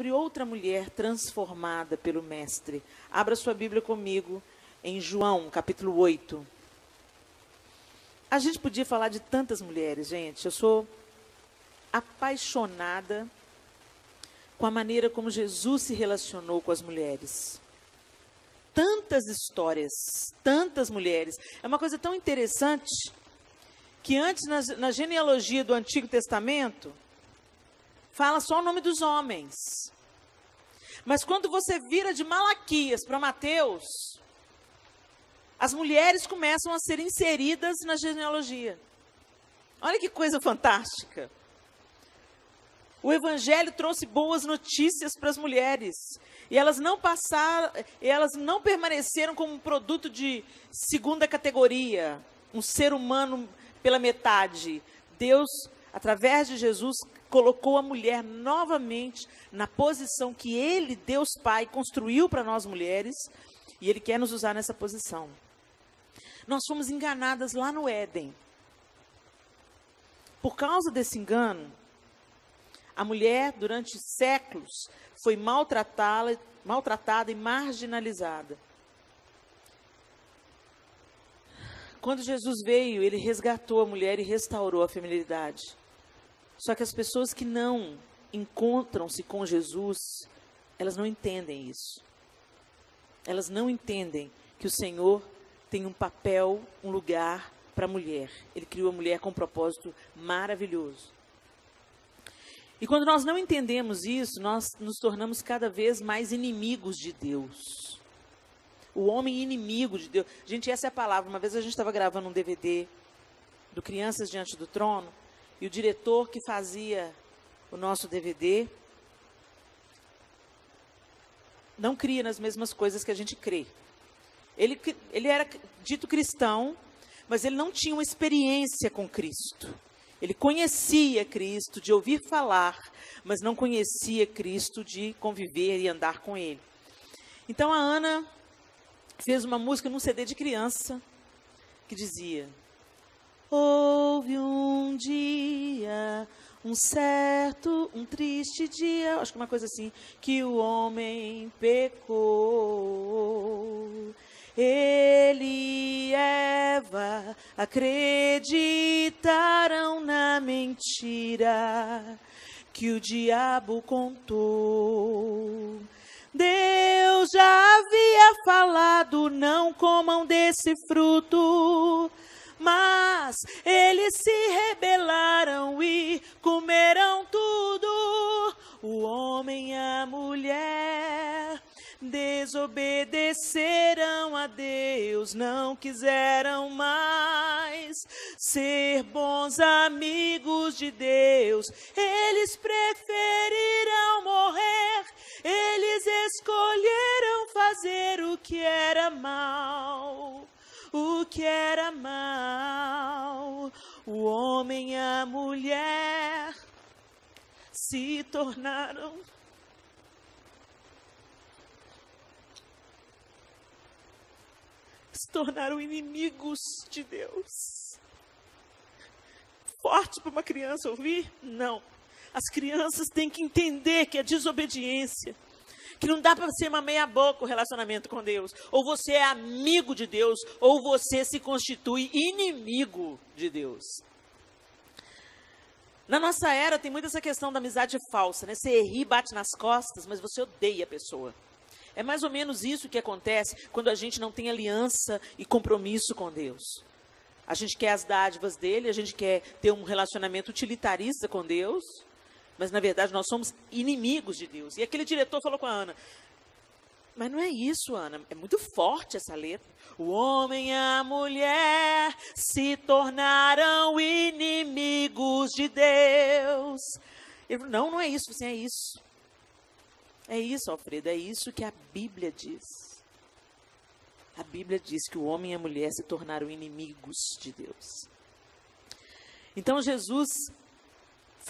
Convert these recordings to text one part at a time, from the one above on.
sobre outra mulher transformada pelo Mestre. Abra sua Bíblia comigo em João, capítulo 8. A gente podia falar de tantas mulheres, gente. Eu sou apaixonada com a maneira como Jesus se relacionou com as mulheres. Tantas histórias, tantas mulheres. É uma coisa tão interessante que antes, na, na genealogia do Antigo Testamento, fala só o nome dos homens. Mas quando você vira de Malaquias para Mateus, as mulheres começam a ser inseridas na genealogia. Olha que coisa fantástica. O evangelho trouxe boas notícias para as mulheres. E elas não passaram, elas não permaneceram como um produto de segunda categoria, um ser humano pela metade. Deus, através de Jesus, colocou a mulher novamente na posição que Ele, Deus Pai, construiu para nós mulheres, e Ele quer nos usar nessa posição. Nós fomos enganadas lá no Éden. Por causa desse engano, a mulher, durante séculos, foi maltratada, maltratada e marginalizada. Quando Jesus veio, ele resgatou a mulher e restaurou a feminilidade. Só que as pessoas que não encontram-se com Jesus, elas não entendem isso. Elas não entendem que o Senhor tem um papel, um lugar para a mulher. Ele criou a mulher com um propósito maravilhoso. E quando nós não entendemos isso, nós nos tornamos cada vez mais inimigos de Deus. O homem inimigo de Deus. Gente, essa é a palavra. Uma vez a gente estava gravando um DVD do Crianças Diante do Trono. E o diretor que fazia o nosso DVD não cria nas mesmas coisas que a gente crê. Ele, ele era dito cristão, mas ele não tinha uma experiência com Cristo. Ele conhecia Cristo de ouvir falar, mas não conhecia Cristo de conviver e andar com Ele. Então a Ana fez uma música num CD de criança que dizia: Houve um dia, um certo, um triste dia, acho que uma coisa assim, que o homem pecou. Ele e Eva acreditaram na mentira que o diabo contou. Deus já havia falado: não comam desse fruto mas eles se rebelaram e comeram tudo. O homem e a mulher desobedeceram a Deus, não quiseram mais ser bons amigos de Deus. Eles preferiram morrer, eles escolheram fazer o que era mal o que era mal. O homem e a mulher se tornaram se tornaram inimigos de Deus. Forte para uma criança ouvir? Não. As crianças têm que entender que a desobediência que não dá para ser uma meia boca o relacionamento com Deus. Ou você é amigo de Deus, ou você se constitui inimigo de Deus. Na nossa era tem muito essa questão da amizade falsa, né? Você ri, bate nas costas, mas você odeia a pessoa. É mais ou menos isso que acontece quando a gente não tem aliança e compromisso com Deus. A gente quer as dádivas dele, a gente quer ter um relacionamento utilitarista com Deus, mas na verdade nós somos inimigos de Deus. E aquele diretor falou com a Ana: Mas não é isso, Ana, é muito forte essa letra. O homem e a mulher se tornaram inimigos de Deus. Ele falou: Não, não é isso, assim, é isso. É isso, Alfredo, é isso que a Bíblia diz. A Bíblia diz que o homem e a mulher se tornaram inimigos de Deus. Então Jesus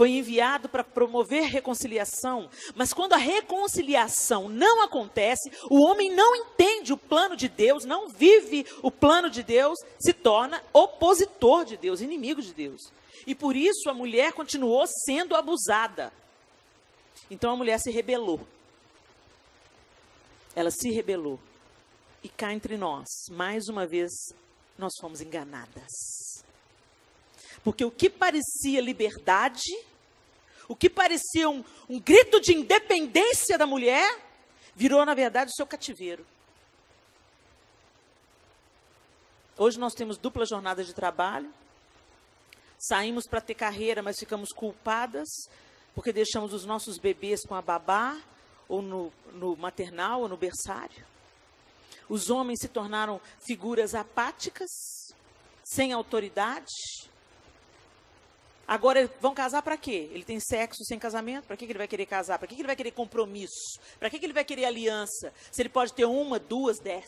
foi enviado para promover reconciliação, mas quando a reconciliação não acontece, o homem não entende o plano de Deus, não vive o plano de Deus, se torna opositor de Deus, inimigo de Deus. E por isso a mulher continuou sendo abusada. Então a mulher se rebelou. Ela se rebelou. E cá entre nós, mais uma vez, nós fomos enganadas. Porque o que parecia liberdade, o que parecia um, um grito de independência da mulher, virou, na verdade, o seu cativeiro. Hoje nós temos dupla jornada de trabalho, saímos para ter carreira, mas ficamos culpadas porque deixamos os nossos bebês com a babá, ou no, no maternal, ou no berçário. Os homens se tornaram figuras apáticas, sem autoridade. Agora vão casar para quê? Ele tem sexo sem casamento? Para que ele vai querer casar? Para que ele vai querer compromisso? Para que ele vai querer aliança? Se ele pode ter uma, duas, dez.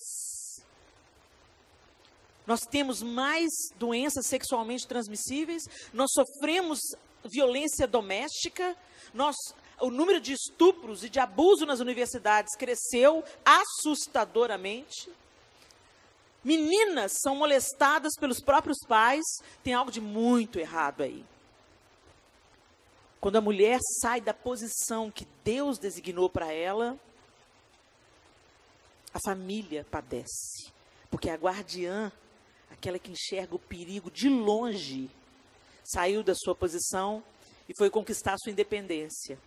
Nós temos mais doenças sexualmente transmissíveis, nós sofremos violência doméstica, nós, o número de estupros e de abuso nas universidades cresceu assustadoramente. Meninas são molestadas pelos próprios pais, tem algo de muito errado aí. Quando a mulher sai da posição que Deus designou para ela, a família padece, porque a guardiã aquela que enxerga o perigo de longe, saiu da sua posição e foi conquistar sua independência.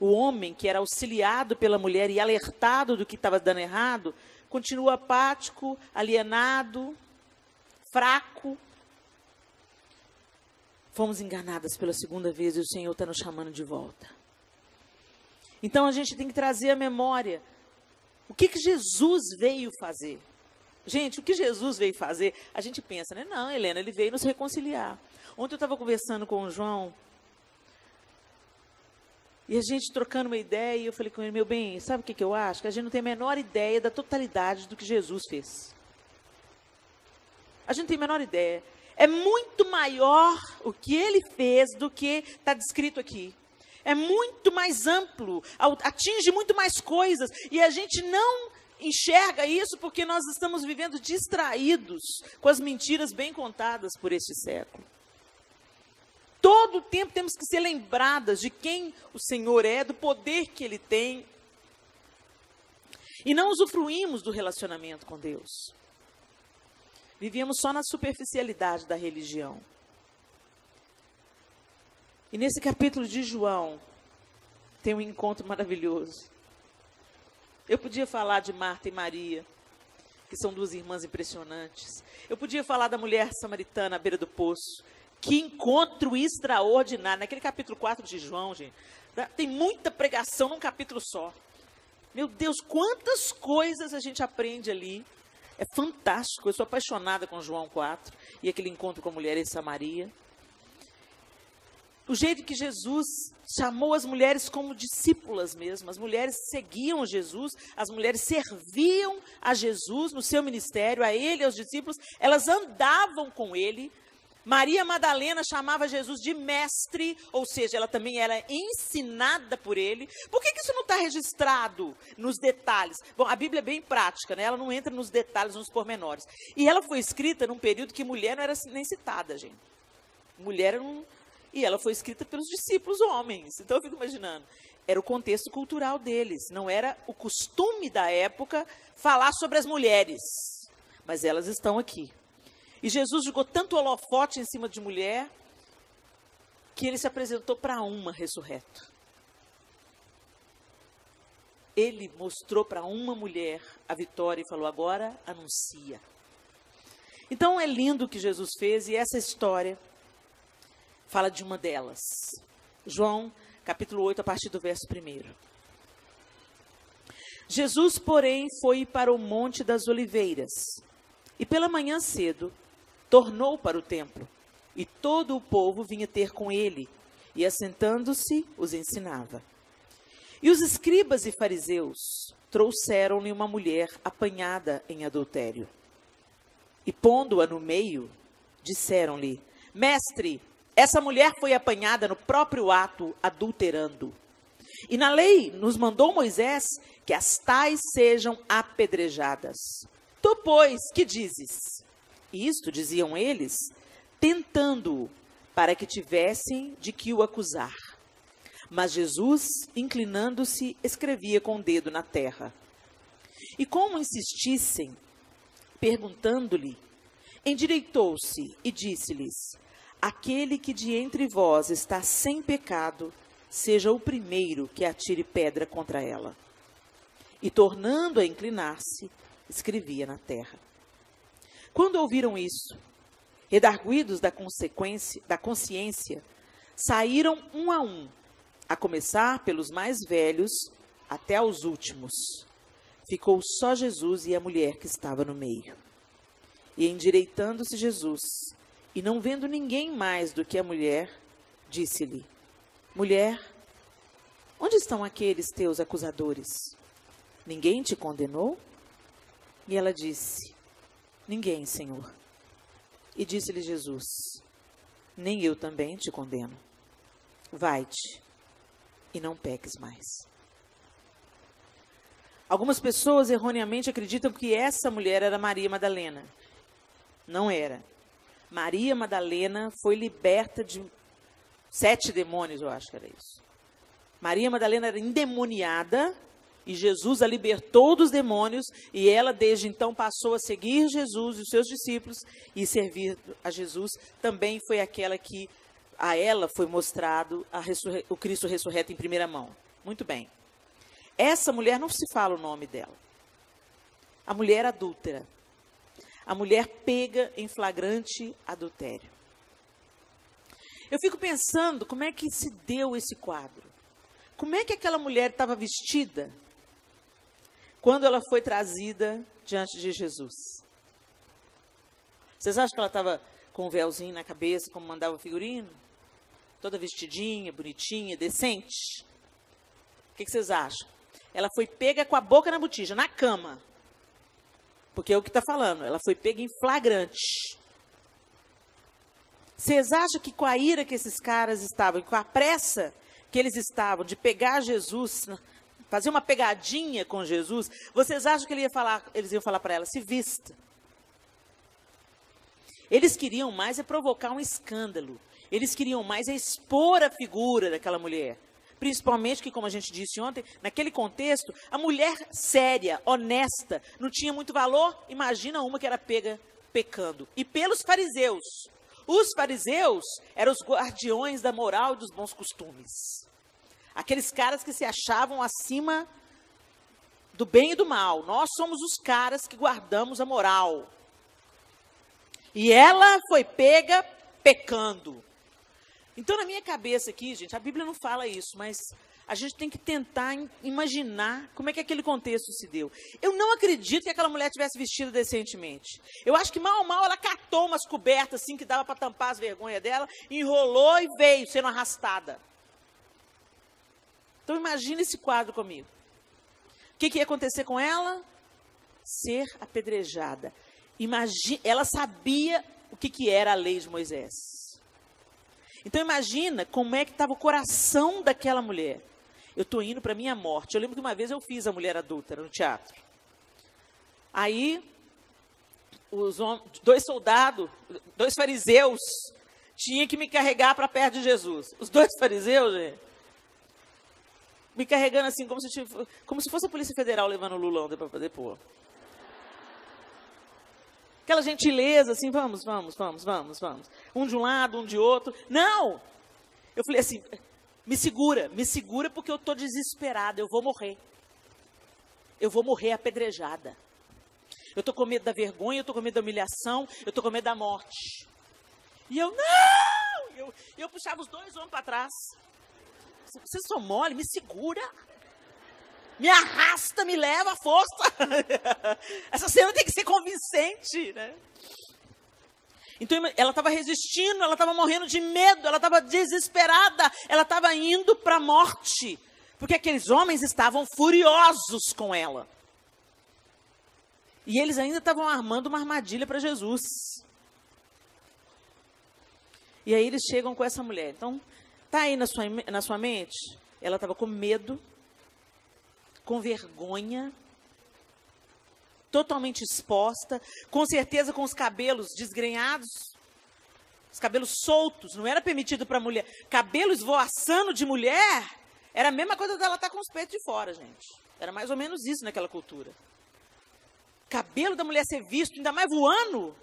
O homem que era auxiliado pela mulher e alertado do que estava dando errado, continua apático, alienado, fraco. Fomos enganadas pela segunda vez e o Senhor está nos chamando de volta. Então a gente tem que trazer a memória. O que, que Jesus veio fazer? Gente, o que Jesus veio fazer? A gente pensa, né? Não, Helena, ele veio nos reconciliar. Ontem eu estava conversando com o João. E a gente trocando uma ideia, e eu falei com ele, meu bem, sabe o que, que eu acho? Que a gente não tem a menor ideia da totalidade do que Jesus fez. A gente não tem a menor ideia. É muito maior o que ele fez do que está descrito aqui. É muito mais amplo, atinge muito mais coisas. E a gente não enxerga isso porque nós estamos vivendo distraídos com as mentiras bem contadas por este século. Todo o tempo temos que ser lembradas de quem o Senhor é, do poder que Ele tem. E não usufruímos do relacionamento com Deus. Vivíamos só na superficialidade da religião. E nesse capítulo de João, tem um encontro maravilhoso. Eu podia falar de Marta e Maria, que são duas irmãs impressionantes. Eu podia falar da mulher samaritana à beira do poço. Que encontro extraordinário. Naquele capítulo 4 de João, gente, tem muita pregação num capítulo só. Meu Deus, quantas coisas a gente aprende ali. É fantástico. Eu sou apaixonada com João 4 e aquele encontro com a mulher em Samaria o jeito que Jesus chamou as mulheres como discípulas mesmo. As mulheres seguiam Jesus, as mulheres serviam a Jesus no seu ministério, a ele aos discípulos, elas andavam com ele. Maria Madalena chamava Jesus de mestre, ou seja, ela também era ensinada por ele. Por que, que isso não está registrado nos detalhes? Bom, a Bíblia é bem prática, né? ela não entra nos detalhes, nos pormenores. E ela foi escrita num período que mulher não era nem citada, gente. Mulher era um e ela foi escrita pelos discípulos homens. Então eu fico imaginando, era o contexto cultural deles, não era o costume da época falar sobre as mulheres. Mas elas estão aqui. E Jesus jogou tanto holofote em cima de mulher que ele se apresentou para uma ressurreto. Ele mostrou para uma mulher a vitória e falou: agora anuncia. Então é lindo o que Jesus fez e essa história fala de uma delas. João, capítulo 8, a partir do verso 1. Jesus, porém, foi para o Monte das Oliveiras e pela manhã cedo tornou para o templo e todo o povo vinha ter com ele e, assentando-se, os ensinava. E os escribas e fariseus trouxeram-lhe uma mulher apanhada em adultério. E pondo-a no meio, disseram-lhe: Mestre, essa mulher foi apanhada no próprio ato adulterando. E na lei nos mandou Moisés que as tais sejam apedrejadas. Tu, pois, que dizes? Isto diziam eles, tentando-o, para que tivessem de que o acusar. Mas Jesus, inclinando-se, escrevia com o dedo na terra. E como insistissem, perguntando-lhe, endireitou-se e disse-lhes: Aquele que de entre vós está sem pecado, seja o primeiro que atire pedra contra ela. E tornando a inclinar-se, escrevia na terra. Quando ouviram isso, redarguidos da consequência, da consciência, saíram um a um, a começar pelos mais velhos até aos últimos. Ficou só Jesus e a mulher que estava no meio. E endireitando-se Jesus, e não vendo ninguém mais do que a mulher, disse-lhe: Mulher, onde estão aqueles teus acusadores? Ninguém te condenou? E ela disse: Ninguém, Senhor. E disse-lhe Jesus: Nem eu também te condeno. Vai-te e não peques mais. Algumas pessoas erroneamente acreditam que essa mulher era Maria Madalena. Não era. Maria Madalena foi liberta de sete demônios, eu acho que era isso. Maria Madalena era endemoniada e Jesus a libertou dos demônios e ela desde então passou a seguir Jesus e os seus discípulos e servir a Jesus. Também foi aquela que a ela foi mostrado o Cristo ressurreto em primeira mão. Muito bem. Essa mulher não se fala o nome dela. A mulher adúltera. A mulher pega em flagrante adultério. Eu fico pensando como é que se deu esse quadro. Como é que aquela mulher estava vestida quando ela foi trazida diante de Jesus? Vocês acham que ela estava com um véuzinho na cabeça, como mandava o figurino? Toda vestidinha, bonitinha, decente? O que, que vocês acham? Ela foi pega com a boca na botija, na cama. Porque é o que está falando. Ela foi pega em flagrante. Vocês acham que com a ira que esses caras estavam, com a pressa que eles estavam de pegar Jesus, fazer uma pegadinha com Jesus, vocês acham que ele ia falar, eles iam falar para ela, se vista. Eles queriam mais é provocar um escândalo. Eles queriam mais é expor a figura daquela mulher. Principalmente que, como a gente disse ontem, naquele contexto, a mulher séria, honesta, não tinha muito valor. Imagina uma que era pega pecando. E pelos fariseus. Os fariseus eram os guardiões da moral e dos bons costumes. Aqueles caras que se achavam acima do bem e do mal. Nós somos os caras que guardamos a moral. E ela foi pega pecando. Então, na minha cabeça aqui, gente, a Bíblia não fala isso, mas a gente tem que tentar imaginar como é que aquele contexto se deu. Eu não acredito que aquela mulher tivesse vestido decentemente. Eu acho que mal mal ela catou umas cobertas assim que dava para tampar as vergonhas dela, enrolou e veio sendo arrastada. Então imagine esse quadro comigo. O que, que ia acontecer com ela? Ser apedrejada. Imagine, ela sabia o que, que era a lei de Moisés. Então imagina como é que estava o coração daquela mulher. Eu estou indo para minha morte. Eu lembro que uma vez eu fiz a mulher adúltera no teatro. Aí, os dois soldados, dois fariseus, tinham que me carregar para perto de Jesus. Os dois fariseus, gente, me carregando assim, como se, como se fosse a Polícia Federal levando o Lulão para poder pôr. Aquela gentileza, assim, vamos, vamos, vamos, vamos, vamos. Um de um lado, um de outro. Não! Eu falei assim, me segura, me segura porque eu estou desesperada, eu vou morrer. Eu vou morrer apedrejada. Eu estou com medo da vergonha, eu estou com medo da humilhação, eu estou com medo da morte. E eu, não! Eu, eu puxava os dois homens para trás. Vocês são mole, me segura me arrasta, me leva à força. Essa cena tem que ser convincente, né? Então ela estava resistindo, ela estava morrendo de medo, ela estava desesperada, ela estava indo para a morte, porque aqueles homens estavam furiosos com ela. E eles ainda estavam armando uma armadilha para Jesus. E aí eles chegam com essa mulher. Então, tá aí na sua, na sua mente? Ela estava com medo, com vergonha, totalmente exposta, com certeza com os cabelos desgrenhados. Os cabelos soltos, não era permitido para mulher. Cabelo esvoaçando de mulher, era a mesma coisa dela estar tá com os peitos de fora, gente. Era mais ou menos isso naquela cultura. Cabelo da mulher ser visto, ainda mais voando.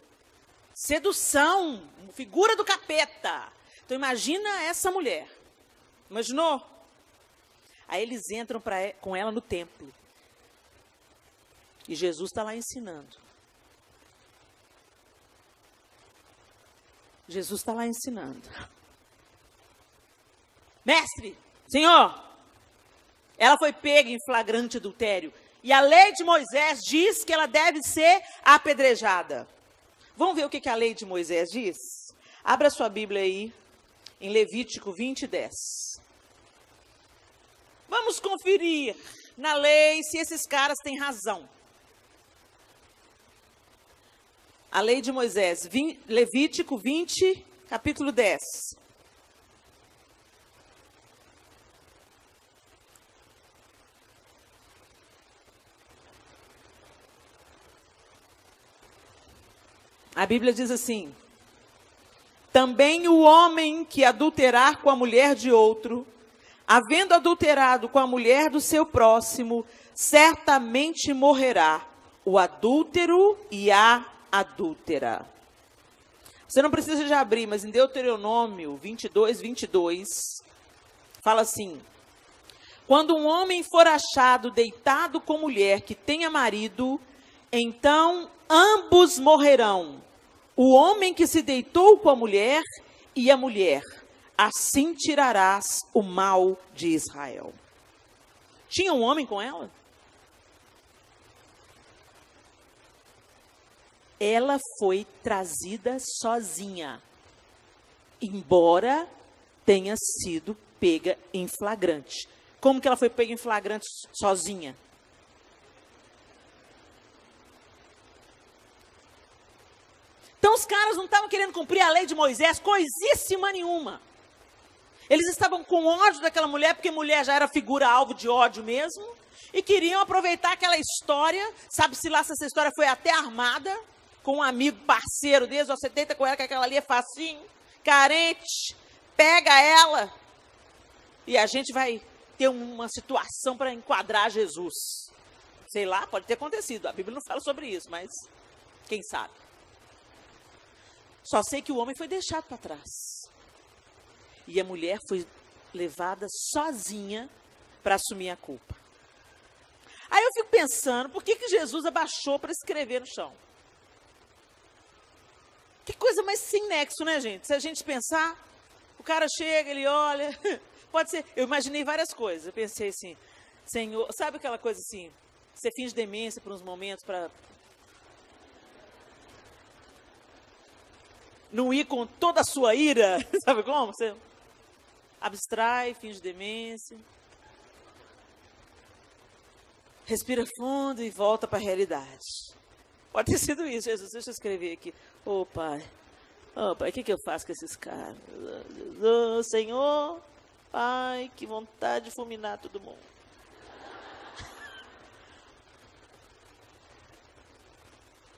Sedução, figura do capeta. Então imagina essa mulher. Imaginou? Aí eles entram pra, com ela no templo. E Jesus está lá ensinando. Jesus está lá ensinando. Mestre, Senhor, ela foi pega em flagrante adultério. E a lei de Moisés diz que ela deve ser apedrejada. Vamos ver o que, que a lei de Moisés diz? Abra sua Bíblia aí, em Levítico 20, 10. Vamos conferir na lei se esses caras têm razão. A lei de Moisés, Levítico 20, capítulo 10. A Bíblia diz assim: Também o homem que adulterar com a mulher de outro, havendo adulterado com a mulher do seu próximo, certamente morrerá o adúltero e a adúltera. Você não precisa de abrir, mas em Deuteronômio 22, 22, fala assim: Quando um homem for achado deitado com mulher que tenha marido, então ambos morrerão, o homem que se deitou com a mulher e a mulher. Assim tirarás o mal de Israel. Tinha um homem com ela? Ela foi trazida sozinha, embora tenha sido pega em flagrante. Como que ela foi pega em flagrante sozinha? Então os caras não estavam querendo cumprir a lei de Moisés, coisíssima nenhuma. Eles estavam com ódio daquela mulher, porque mulher já era figura alvo de ódio mesmo, e queriam aproveitar aquela história, sabe-se lá se essa história foi até armada, com um amigo parceiro deles, você deita com ela, que aquela ali é facinho, carente, pega ela, e a gente vai ter uma situação para enquadrar Jesus. Sei lá, pode ter acontecido, a Bíblia não fala sobre isso, mas quem sabe. Só sei que o homem foi deixado para trás. E a mulher foi levada sozinha para assumir a culpa. Aí eu fico pensando, por que, que Jesus abaixou para escrever no chão? Que coisa mais sem nexo, né, gente? Se a gente pensar, o cara chega, ele olha. Pode ser. Eu imaginei várias coisas. Eu pensei assim, Senhor, sabe aquela coisa assim? Você finge demência por uns momentos para não ir com toda a sua ira, sabe como? Você abstrai, finge demência. Respira fundo e volta para a realidade. Pode ter sido isso, Jesus. Deixa eu escrever aqui. Ô oh, pai, ô oh, pai, o que, que eu faço com esses caras? Oh, Senhor, pai, que vontade de fulminar todo mundo.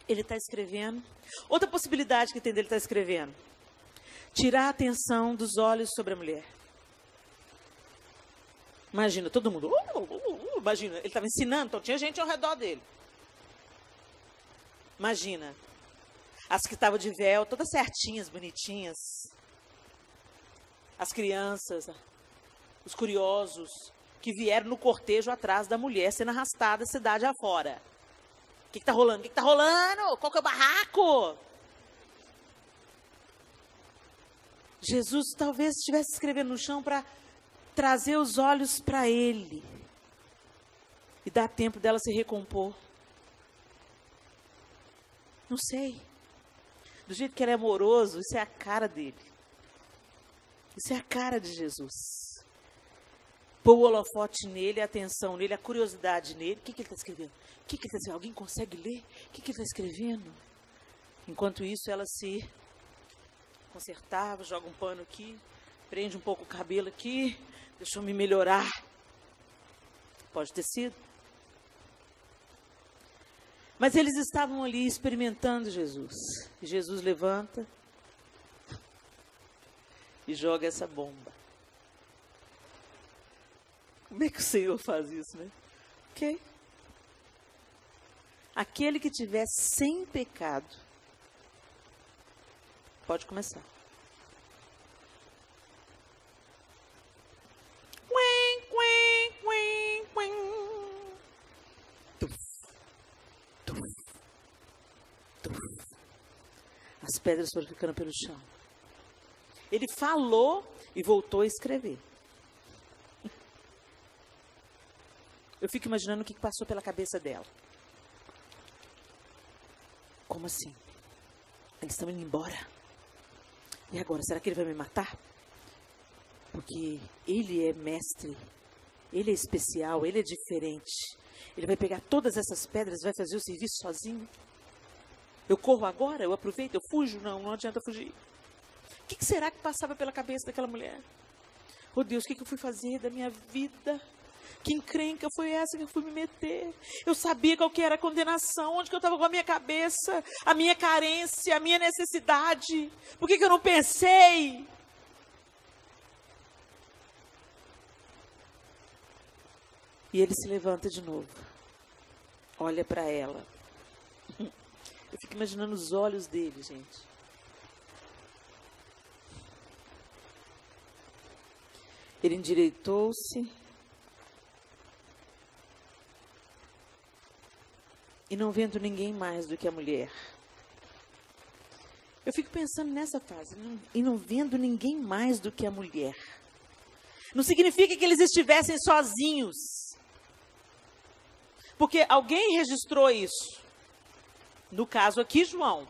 Ele está escrevendo. Outra possibilidade que tem dele estar tá escrevendo: tirar a atenção dos olhos sobre a mulher. Imagina, todo mundo. Uh, uh, uh, imagina, ele estava ensinando, então tinha gente ao redor dele. Imagina, as que estavam de véu, todas certinhas, bonitinhas. As crianças, os curiosos, que vieram no cortejo atrás da mulher sendo arrastada cidade afora. O que, está rolando? O que, está rolando? Qual que é o barraco? Jesus talvez estivesse escrevendo no chão para trazer os olhos para Ele e dar tempo dela se recompor. Não sei. Do jeito que ele é amoroso, isso é a cara dele. Isso é a cara de Jesus pôr o holofote nele, a atenção nele, a curiosidade nele. O que, que ele está escrevendo? O que, que ele está escrevendo? Alguém consegue ler? O que, que ele está escrevendo? Enquanto isso, ela se consertava, joga um pano aqui, prende um pouco o cabelo aqui, deixa eu me melhorar. Pode ter sido. Mas eles estavam ali experimentando Jesus. E Jesus levanta, e joga essa bomba. Como é que o Senhor faz isso, né? Ok. Aquele que tiver sem pecado, pode começar. As pedras foram ficando pelo chão. Ele falou e voltou a escrever. Eu fico imaginando o que passou pela cabeça dela. Como assim? Eles estão indo embora. E agora, será que ele vai me matar? Porque ele é mestre, ele é especial, ele é diferente. Ele vai pegar todas essas pedras vai fazer o serviço sozinho? Eu corro agora? Eu aproveito? Eu fujo? Não, não adianta fugir. O que será que passava pela cabeça daquela mulher? Oh Deus, o que eu fui fazer da minha vida? Que encrenca foi essa que eu fui me meter? Eu sabia qual que era a condenação, onde que eu estava com a minha cabeça, a minha carência, a minha necessidade. Por que, que eu não pensei? E ele se levanta de novo. Olha para ela. Eu fico imaginando os olhos dele, gente. Ele endireitou-se e não vendo ninguém mais do que a mulher. Eu fico pensando nessa fase, e não vendo ninguém mais do que a mulher. Não significa que eles estivessem sozinhos. Porque alguém registrou isso. No caso aqui, João.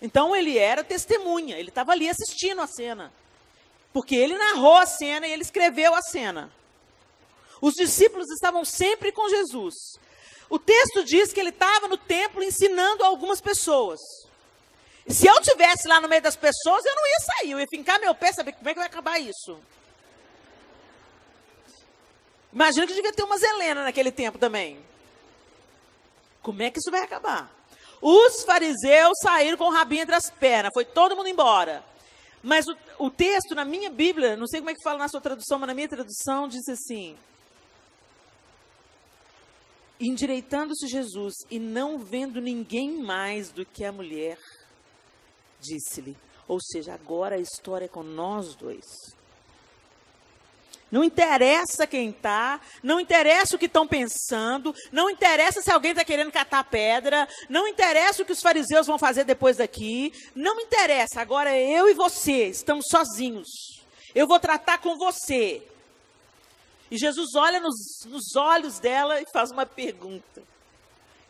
Então ele era testemunha, ele estava ali assistindo a cena. Porque ele narrou a cena e ele escreveu a cena. Os discípulos estavam sempre com Jesus. O texto diz que ele estava no templo ensinando algumas pessoas. Se eu tivesse lá no meio das pessoas, eu não ia sair, eu ia fincar meu pé, saber como é que vai acabar isso. Imagina que devia ter umas Helena naquele tempo também. Como é que isso vai acabar? Os fariseus saíram com o rabinho entre as pernas, foi todo mundo embora. Mas o, o texto na minha Bíblia, não sei como é que fala na sua tradução, mas na minha tradução diz assim: Endireitando-se Jesus e não vendo ninguém mais do que a mulher, disse-lhe. Ou seja, agora a história é com nós dois. Não interessa quem está, não interessa o que estão pensando, não interessa se alguém está querendo catar pedra, não interessa o que os fariseus vão fazer depois daqui, não interessa. Agora eu e você estamos sozinhos. Eu vou tratar com você. E Jesus olha nos, nos olhos dela e faz uma pergunta.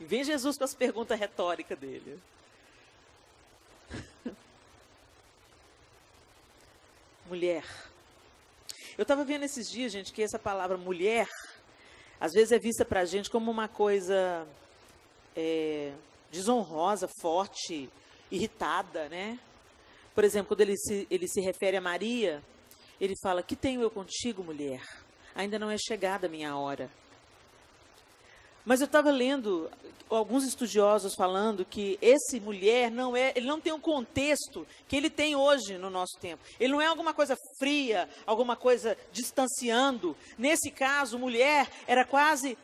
E vem Jesus com as perguntas retóricas dele. Mulher eu estava vendo esses dias, gente, que essa palavra mulher, às vezes é vista para a gente como uma coisa é, desonrosa, forte, irritada, né? Por exemplo, quando ele se, ele se refere a Maria, ele fala: Que tenho eu contigo, mulher? Ainda não é chegada a minha hora. Mas eu estava lendo alguns estudiosos falando que esse mulher não é, ele não tem um contexto que ele tem hoje no nosso tempo. Ele não é alguma coisa fria, alguma coisa distanciando. Nesse caso, mulher era quase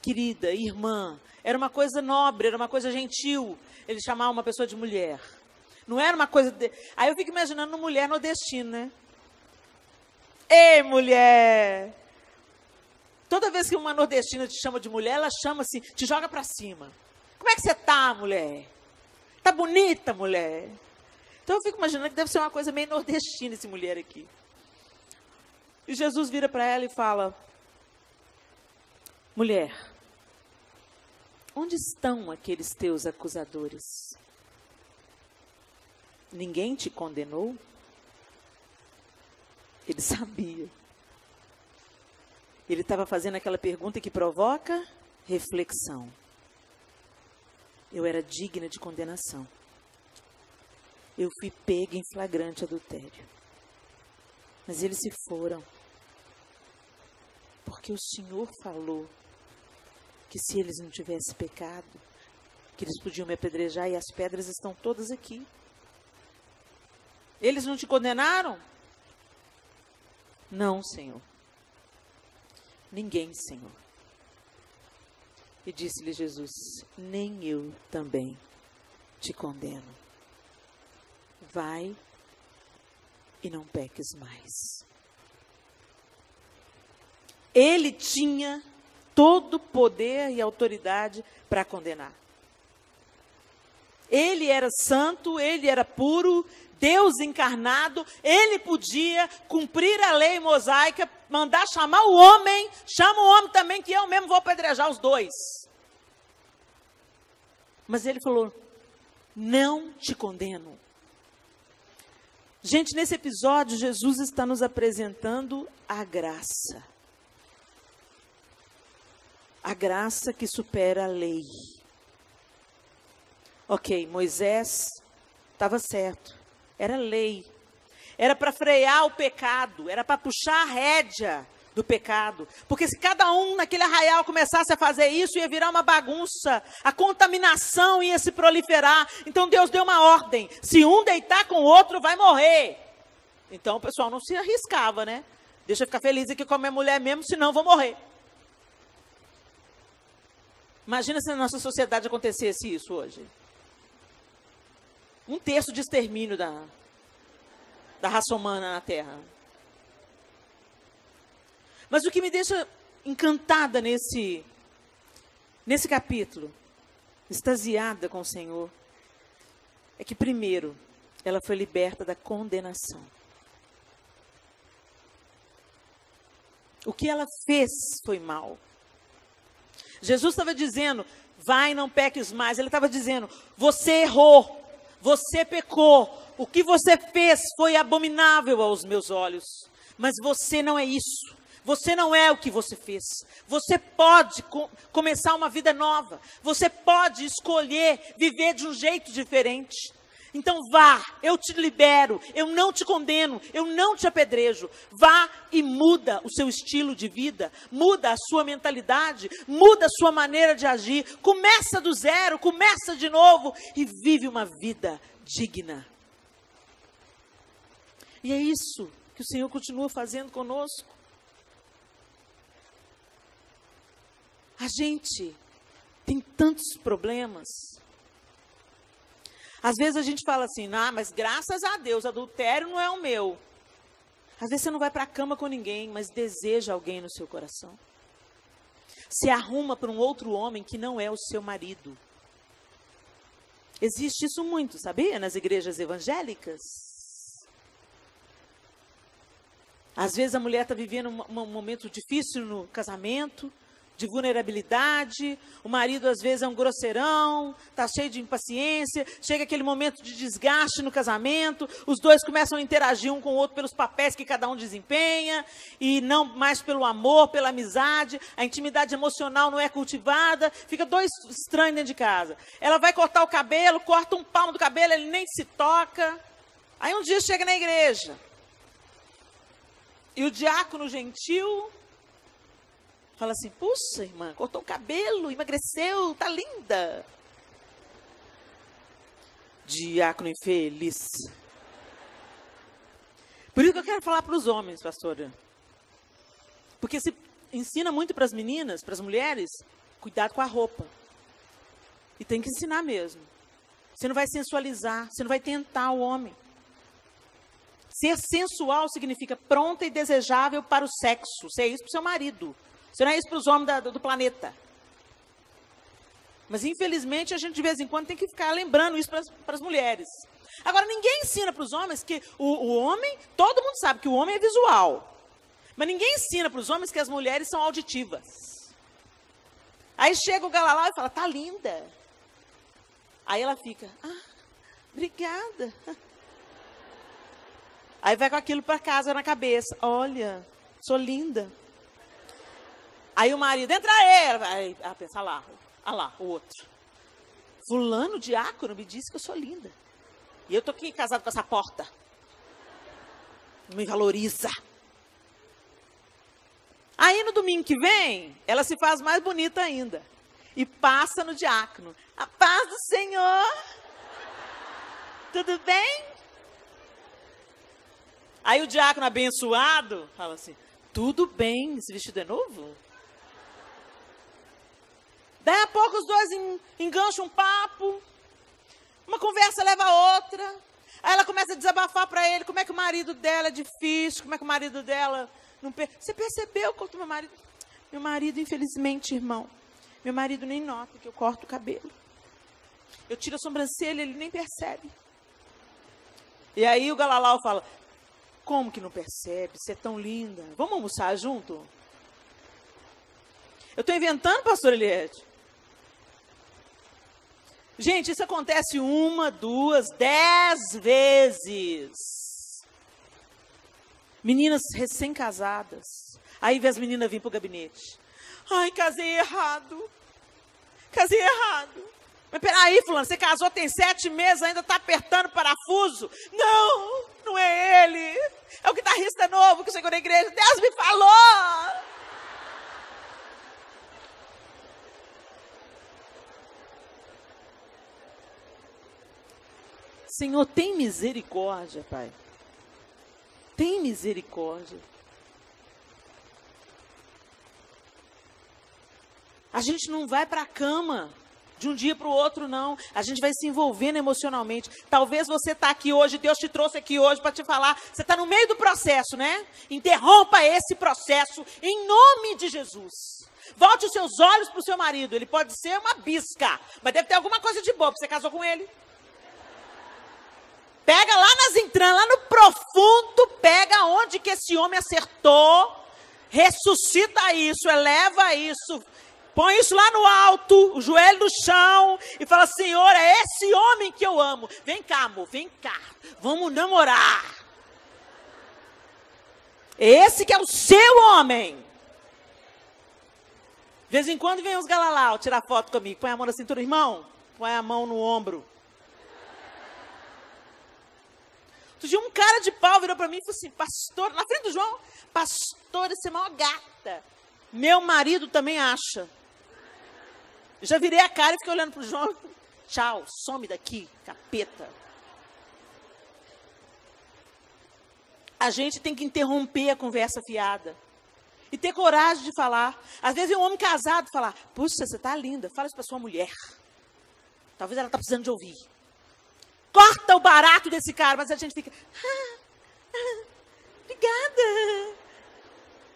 querida, irmã, era uma coisa nobre, era uma coisa gentil. Ele chamava uma pessoa de mulher. Não era uma coisa. De... Aí eu fico imaginando mulher nordestina, né? Ei, mulher! Toda vez que uma nordestina te chama de mulher, ela chama assim, te joga para cima. Como é que você tá, mulher? Tá bonita, mulher? Então eu fico imaginando que deve ser uma coisa meio nordestina esse mulher aqui. E Jesus vira para ela e fala: Mulher, onde estão aqueles teus acusadores? Ninguém te condenou? Ele sabia. Ele estava fazendo aquela pergunta que provoca reflexão. Eu era digna de condenação. Eu fui pega em flagrante adultério. Mas eles se foram. Porque o Senhor falou que se eles não tivessem pecado, que eles podiam me apedrejar e as pedras estão todas aqui. Eles não te condenaram? Não, Senhor. Ninguém, Senhor. E disse-lhe Jesus: Nem eu também te condeno. Vai e não peques mais. Ele tinha todo o poder e autoridade para condenar. Ele era santo, ele era puro, Deus encarnado, ele podia cumprir a lei mosaica, mandar chamar o homem, chama o homem também, que eu mesmo vou apedrejar os dois. Mas ele falou: Não te condeno. Gente, nesse episódio, Jesus está nos apresentando a graça. A graça que supera a lei. Ok, Moisés estava certo. Era lei. Era para frear o pecado, era para puxar a rédea do pecado. Porque se cada um naquele arraial começasse a fazer isso, ia virar uma bagunça. A contaminação ia se proliferar. Então Deus deu uma ordem: se um deitar com o outro, vai morrer. Então o pessoal não se arriscava, né? Deixa eu ficar feliz aqui com a minha mulher mesmo, senão vou morrer. Imagina se na nossa sociedade acontecesse isso hoje. Um terço de extermínio da, da raça humana na Terra. Mas o que me deixa encantada nesse, nesse capítulo, extasiada com o Senhor, é que, primeiro, ela foi liberta da condenação. O que ela fez foi mal. Jesus estava dizendo, vai, não peques mais. Ele estava dizendo, você errou, você pecou, o que você fez foi abominável aos meus olhos, mas você não é isso. Você não é o que você fez. Você pode co começar uma vida nova. Você pode escolher viver de um jeito diferente. Então vá, eu te libero, eu não te condeno, eu não te apedrejo. Vá e muda o seu estilo de vida, muda a sua mentalidade, muda a sua maneira de agir. Começa do zero, começa de novo e vive uma vida digna. E é isso que o Senhor continua fazendo conosco. A gente tem tantos problemas às vezes a gente fala assim, ah, mas graças a Deus, adultério não é o meu. Às vezes você não vai para a cama com ninguém, mas deseja alguém no seu coração. Se arruma para um outro homem que não é o seu marido. Existe isso muito, sabia? Nas igrejas evangélicas. Às vezes a mulher está vivendo um, um momento difícil no casamento, de vulnerabilidade, o marido às vezes é um grosseirão, está cheio de impaciência, chega aquele momento de desgaste no casamento, os dois começam a interagir um com o outro pelos papéis que cada um desempenha, e não mais pelo amor, pela amizade, a intimidade emocional não é cultivada, fica dois estranhos dentro de casa. Ela vai cortar o cabelo, corta um palmo do cabelo, ele nem se toca. Aí um dia chega na igreja, e o diácono gentil Fala assim, puxa, irmã, cortou o cabelo, emagreceu, tá linda. Diácono infeliz. Por isso que eu quero falar para os homens, pastora. Porque se ensina muito para as meninas, para as mulheres, cuidado com a roupa. E tem que ensinar mesmo. Você não vai sensualizar, você não vai tentar o homem. Ser sensual significa pronta e desejável para o sexo. Ser isso para o seu marido. Isso não é isso para os homens da, do, do planeta. Mas infelizmente a gente de vez em quando tem que ficar lembrando isso para as mulheres. Agora, ninguém ensina para os homens que o, o, homem, todo mundo sabe que o homem é visual. Mas ninguém ensina para os homens que as mulheres são auditivas. Aí chega o Galalau e fala, tá linda. Aí ela fica, ah, obrigada. Aí vai com aquilo para casa na cabeça. Olha, sou linda. Aí o marido, entra aí. Ela pensa, lá, ah lá, o outro. Fulano, diácono, me disse que eu sou linda. E eu tô aqui casado com essa porta. Me valoriza. Aí no domingo que vem, ela se faz mais bonita ainda. E passa no diácono. A paz do Senhor. Tudo bem? Aí o diácono abençoado fala assim: tudo bem, esse vestido é novo? Daí a pouco os dois engancham um papo, uma conversa leva a outra. Aí ela começa a desabafar para ele como é que o marido dela é difícil, como é que o marido dela não. Você percebeu quanto meu marido. Meu marido, infelizmente, irmão, meu marido nem nota que eu corto o cabelo. Eu tiro a sobrancelha, ele nem percebe. E aí o Galalau fala: Como que não percebe? Você é tão linda. Vamos almoçar junto? Eu estou inventando, pastor Eliette. Gente, isso acontece uma, duas, dez vezes. Meninas recém-casadas. Aí vê as meninas vir para o gabinete. Ai, casei errado. Casei errado. Mas peraí, fulano, você casou tem sete meses, ainda está apertando parafuso? Não, não é ele. É o guitarrista novo que chegou na igreja. Deus me falou. Senhor, tem misericórdia, Pai. Tem misericórdia. A gente não vai para a cama de um dia para o outro, não. A gente vai se envolvendo emocionalmente. Talvez você está aqui hoje, Deus te trouxe aqui hoje para te falar. Você está no meio do processo, né? Interrompa esse processo em nome de Jesus. Volte os seus olhos para o seu marido. Ele pode ser uma bisca, mas deve ter alguma coisa de boa. Você casou com ele? Pega lá nas entranhas, lá no profundo, pega onde que esse homem acertou, ressuscita isso, eleva isso, põe isso lá no alto, o joelho no chão, e fala: Senhor, é esse homem que eu amo. Vem cá, amor, vem cá, vamos namorar. Esse que é o seu homem. De vez em quando vem os galalau tirar foto comigo. Põe a mão na cintura, irmão. Põe a mão no ombro. Outro dia um cara de pau virou para mim e falou assim, pastor, na frente do João, pastor, esse é maior gata. Meu marido também acha. Eu já virei a cara e fiquei olhando para o João. Tchau, some daqui, capeta. A gente tem que interromper a conversa fiada. E ter coragem de falar. Às vezes um homem casado falar, puxa, você está linda, fala isso para sua mulher. Talvez ela está precisando de ouvir corta o barato desse cara, mas a gente fica. Ah, ah, obrigada.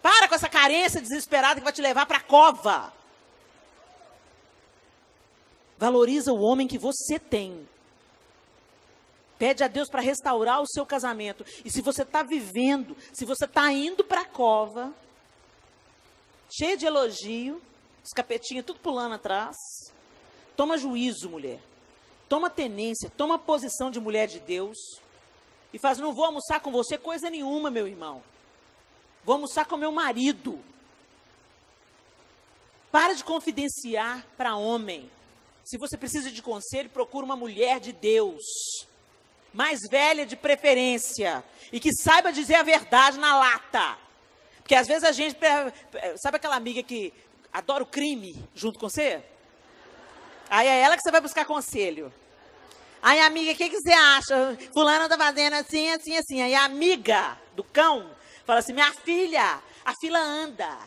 Para com essa carência desesperada que vai te levar para a cova. Valoriza o homem que você tem. Pede a Deus para restaurar o seu casamento. E se você está vivendo, se você está indo para a cova, cheio de elogio, os capetinhos tudo pulando atrás, toma juízo, mulher toma tenência, toma posição de mulher de Deus e faz: não vou almoçar com você coisa nenhuma, meu irmão. Vou almoçar com meu marido. Para de confidenciar para homem. Se você precisa de conselho, procura uma mulher de Deus. Mais velha de preferência. E que saiba dizer a verdade na lata. Porque às vezes a gente. Sabe aquela amiga que adora o crime junto com você? Aí é ela que você vai buscar conselho. Aí, amiga, o que, que você acha? Fulano tá fazendo assim, assim, assim. Aí a amiga do cão fala assim: minha filha, a fila anda.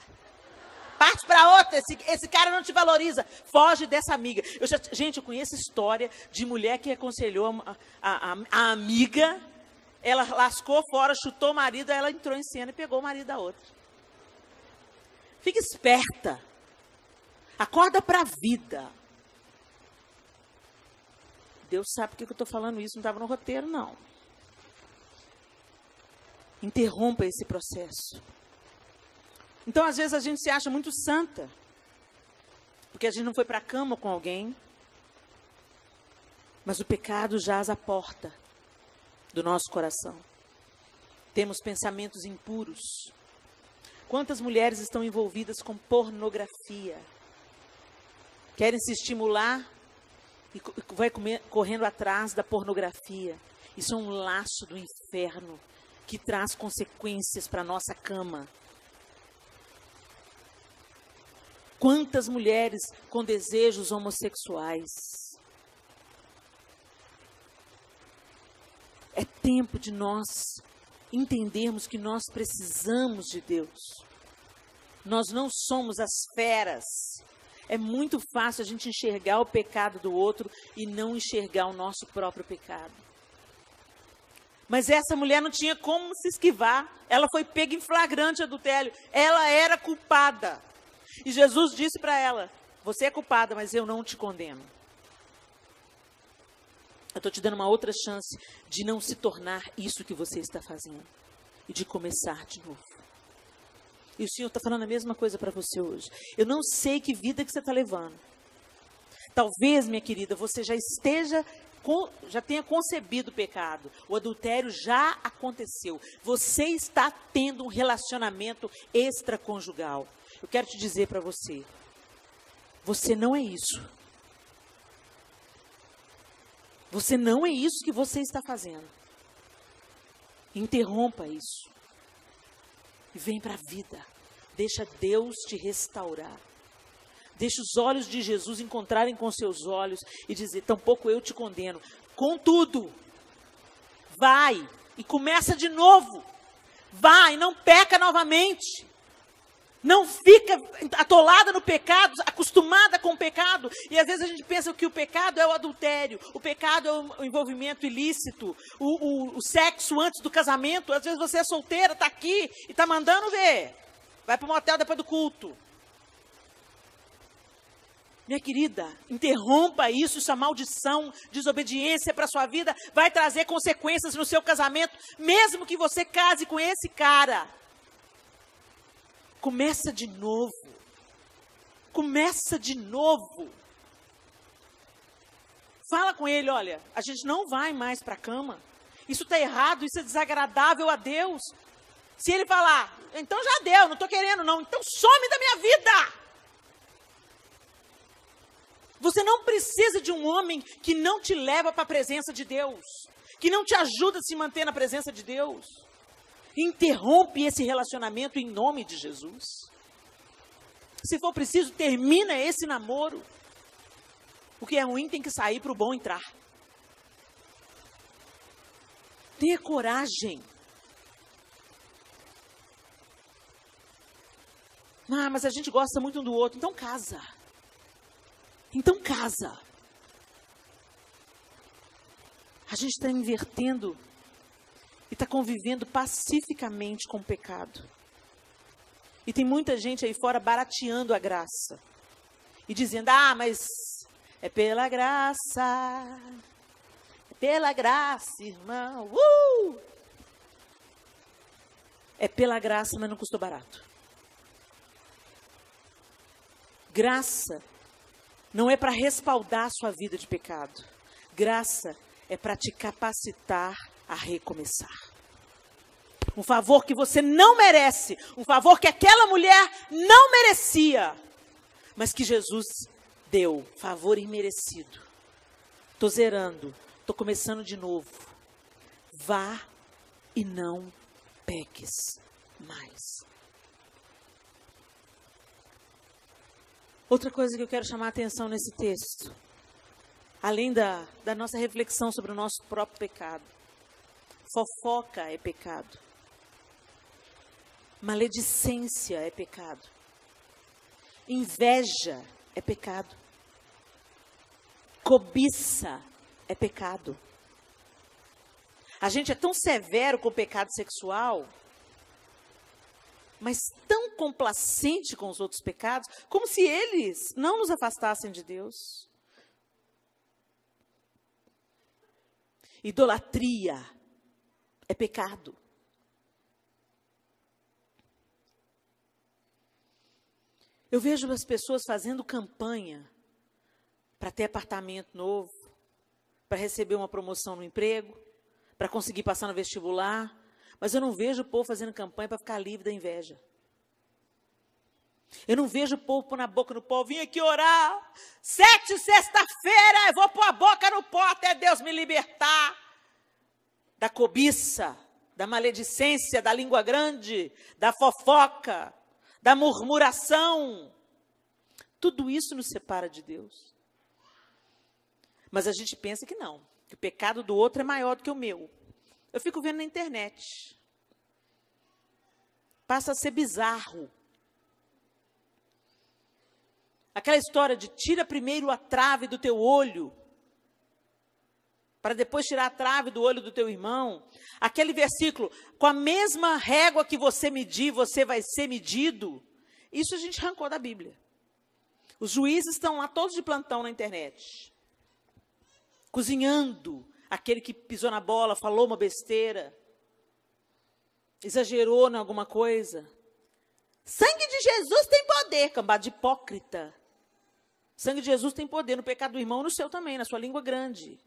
Parte para outra, esse, esse cara não te valoriza. Foge dessa amiga. Eu já, gente, eu conheço história de mulher que aconselhou a, a, a, a amiga, ela lascou fora, chutou o marido, ela entrou em cena e pegou o marido da outra. Fica esperta. Acorda para a vida. Deus sabe por que eu estou falando isso, não estava no roteiro, não. Interrompa esse processo. Então, às vezes, a gente se acha muito santa, porque a gente não foi para a cama com alguém, mas o pecado jaz à porta do nosso coração. Temos pensamentos impuros. Quantas mulheres estão envolvidas com pornografia? Querem se estimular e vai comer, correndo atrás da pornografia. Isso é um laço do inferno que traz consequências para a nossa cama. Quantas mulheres com desejos homossexuais? É tempo de nós entendermos que nós precisamos de Deus. Nós não somos as feras. É muito fácil a gente enxergar o pecado do outro e não enxergar o nosso próprio pecado. Mas essa mulher não tinha como se esquivar. Ela foi pega em flagrante adultério. Ela era culpada. E Jesus disse para ela: Você é culpada, mas eu não te condeno. Eu estou te dando uma outra chance de não se tornar isso que você está fazendo e de começar de novo. E o Senhor está falando a mesma coisa para você hoje. Eu não sei que vida que você está levando. Talvez, minha querida, você já esteja, já tenha concebido o pecado. O adultério já aconteceu. Você está tendo um relacionamento extraconjugal. Eu quero te dizer para você: você não é isso. Você não é isso que você está fazendo. Interrompa isso. E vem para a vida. Deixa Deus te restaurar. Deixa os olhos de Jesus encontrarem com seus olhos e dizer: tampouco eu te condeno. Contudo, vai e começa de novo. Vai, não peca novamente. Não fica atolada no pecado, acostumada com o pecado. E às vezes a gente pensa que o pecado é o adultério, o pecado é o envolvimento ilícito, o, o, o sexo antes do casamento. Às vezes você é solteira, está aqui e está mandando ver. Vai para o motel depois do culto. Minha querida, interrompa isso, isso é maldição, desobediência para sua vida, vai trazer consequências no seu casamento, mesmo que você case com esse cara. Começa de novo. Começa de novo. Fala com ele, olha, a gente não vai mais para a cama. Isso está errado, isso é desagradável a Deus. Se ele falar, então já deu, não estou querendo não, então some da minha vida. Você não precisa de um homem que não te leva para a presença de Deus, que não te ajuda a se manter na presença de Deus. Interrompe esse relacionamento em nome de Jesus. Se for preciso, termina esse namoro. O que é ruim tem que sair para o bom entrar. Tenha coragem. Ah, mas a gente gosta muito um do outro. Então casa. Então casa. A gente está invertendo está convivendo pacificamente com o pecado. E tem muita gente aí fora barateando a graça e dizendo: ah, mas é pela graça, é pela graça, irmão. Uh! É pela graça, mas não custou barato. Graça não é para respaldar a sua vida de pecado. Graça é para te capacitar a recomeçar. Um favor que você não merece, um favor que aquela mulher não merecia, mas que Jesus deu, favor imerecido. Estou zerando, estou começando de novo. Vá e não peques mais. Outra coisa que eu quero chamar a atenção nesse texto, além da, da nossa reflexão sobre o nosso próprio pecado, Fofoca é pecado. Maledicência é pecado. Inveja é pecado. Cobiça é pecado. A gente é tão severo com o pecado sexual, mas tão complacente com os outros pecados, como se eles não nos afastassem de Deus. Idolatria é pecado. Eu vejo as pessoas fazendo campanha para ter apartamento novo, para receber uma promoção no emprego, para conseguir passar no vestibular, mas eu não vejo o povo fazendo campanha para ficar livre da inveja. Eu não vejo o povo pôr na boca no pó, vim aqui orar, sete sexta-feira, eu vou pôr a boca no pó até Deus me libertar da cobiça, da maledicência, da língua grande, da fofoca, da murmuração. Tudo isso nos separa de Deus. Mas a gente pensa que não, que o pecado do outro é maior do que o meu. Eu fico vendo na internet. Passa a ser bizarro. Aquela história de tira primeiro a trave do teu olho, para depois tirar a trave do olho do teu irmão. Aquele versículo, com a mesma régua que você medir, você vai ser medido. Isso a gente arrancou da Bíblia. Os juízes estão lá todos de plantão na internet, cozinhando aquele que pisou na bola, falou uma besteira, exagerou em alguma coisa. Sangue de Jesus tem poder, cambada de hipócrita. Sangue de Jesus tem poder no pecado do irmão e no seu também, na sua língua grande.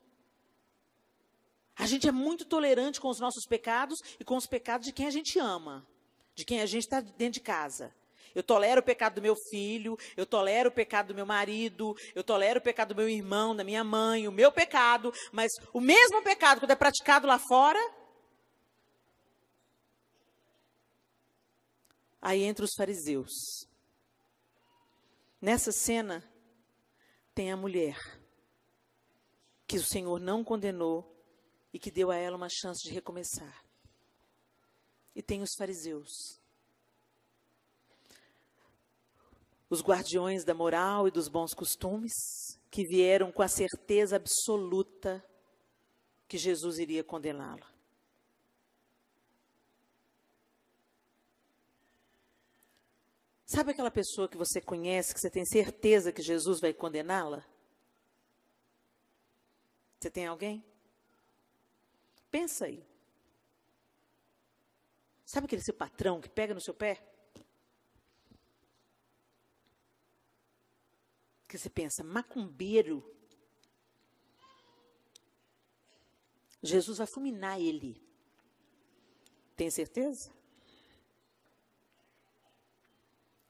A gente é muito tolerante com os nossos pecados e com os pecados de quem a gente ama, de quem a gente está dentro de casa. Eu tolero o pecado do meu filho, eu tolero o pecado do meu marido, eu tolero o pecado do meu irmão, da minha mãe, o meu pecado, mas o mesmo pecado quando é praticado lá fora. Aí entra os fariseus. Nessa cena, tem a mulher que o Senhor não condenou e que deu a ela uma chance de recomeçar. E tem os fariseus. Os guardiões da moral e dos bons costumes, que vieram com a certeza absoluta que Jesus iria condená-la. Sabe aquela pessoa que você conhece, que você tem certeza que Jesus vai condená-la? Você tem alguém? Pensa aí. Sabe aquele seu patrão que pega no seu pé? Que você pensa, macumbeiro. Jesus vai fulminar ele. Tem certeza?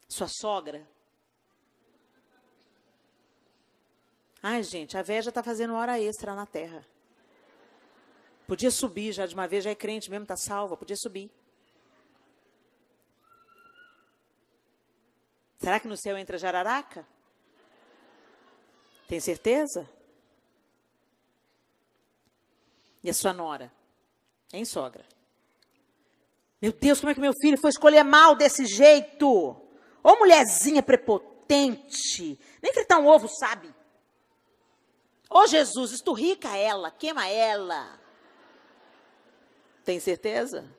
Sua sogra? Ai, gente, a já está fazendo hora extra na terra. Podia subir já de uma vez, já é crente mesmo, está salva, podia subir. Será que no céu entra jararaca? Tem certeza? E a sua nora? Hein, sogra? Meu Deus, como é que meu filho foi escolher mal desse jeito? Ô mulherzinha prepotente, nem fritar um ovo sabe. Ô Jesus, esturrica ela, queima ela. Tem certeza?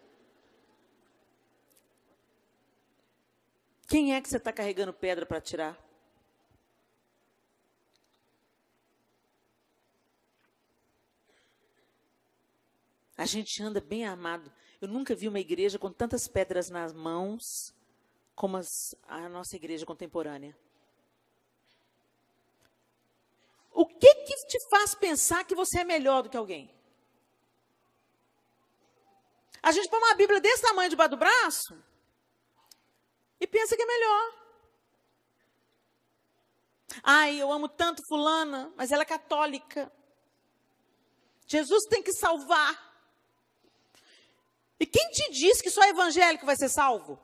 Quem é que você está carregando pedra para tirar? A gente anda bem armado. Eu nunca vi uma igreja com tantas pedras nas mãos como as, a nossa igreja contemporânea. O que, que te faz pensar que você é melhor do que alguém? A gente põe uma Bíblia desse tamanho debaixo do braço e pensa que é melhor. Ai, eu amo tanto fulana, mas ela é católica. Jesus tem que salvar. E quem te diz que só evangélico vai ser salvo?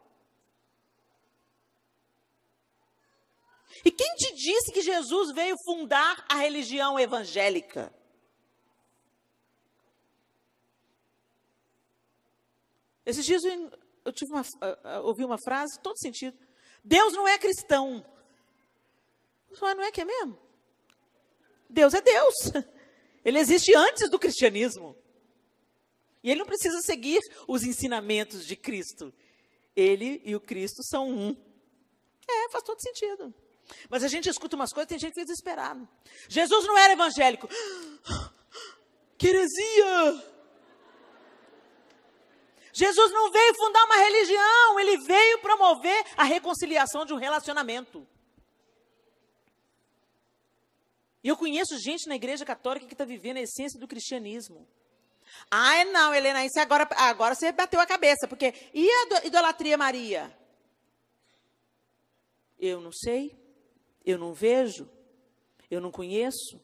E quem te disse que Jesus veio fundar a religião evangélica? Esses dias eu, tive uma, ouvi uma frase, todo sentido. Deus não é cristão. Não é que é mesmo? Deus é Deus. Ele existe antes do cristianismo. E ele não precisa seguir os ensinamentos de Cristo. Ele e o Cristo são um. É, faz todo sentido. Mas a gente escuta umas coisas, tem gente que fica desesperado. Jesus não era evangélico. Que heresia! Jesus não veio fundar uma religião, ele veio promover a reconciliação de um relacionamento. E eu conheço gente na igreja católica que está vivendo a essência do cristianismo. Ah, não, Helena, isso agora, agora você bateu a cabeça, porque e a idolatria Maria? Eu não sei. Eu não vejo, eu não conheço.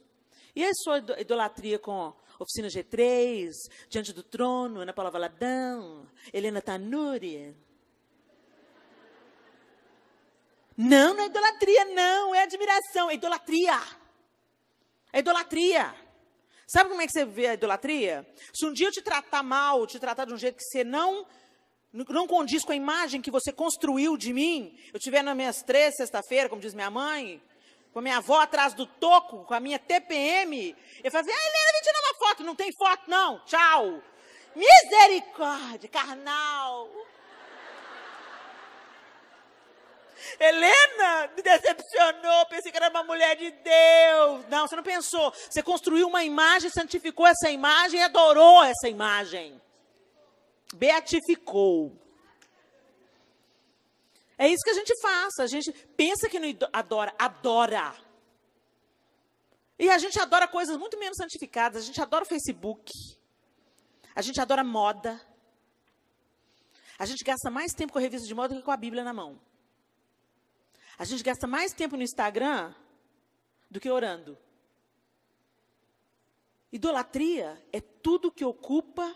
E a sua idolatria com Oficina G3, Diante do Trono, Ana Paula Valadão, Helena Tanuri? Não, não é idolatria, não, é admiração, é idolatria. É idolatria. Sabe como é que você vê a idolatria? Se um dia eu te tratar mal, te tratar de um jeito que você não não condiz com a imagem que você construiu de mim. Eu estiver nas minhas três sexta-feira, como diz minha mãe, com a minha avó atrás do toco, com a minha TPM. Eu falei ah, Helena, vem tirar uma foto. Não tem foto, não. Tchau. Misericórdia, carnal. Helena me decepcionou, pensei que era uma mulher de Deus. Não, você não pensou. Você construiu uma imagem, santificou essa imagem adorou essa imagem. Beatificou. É isso que a gente faz. A gente pensa que não adora, adora. E a gente adora coisas muito menos santificadas. A gente adora o Facebook. A gente adora moda. A gente gasta mais tempo com a revista de moda do que com a Bíblia na mão. A gente gasta mais tempo no Instagram do que orando. Idolatria é tudo que ocupa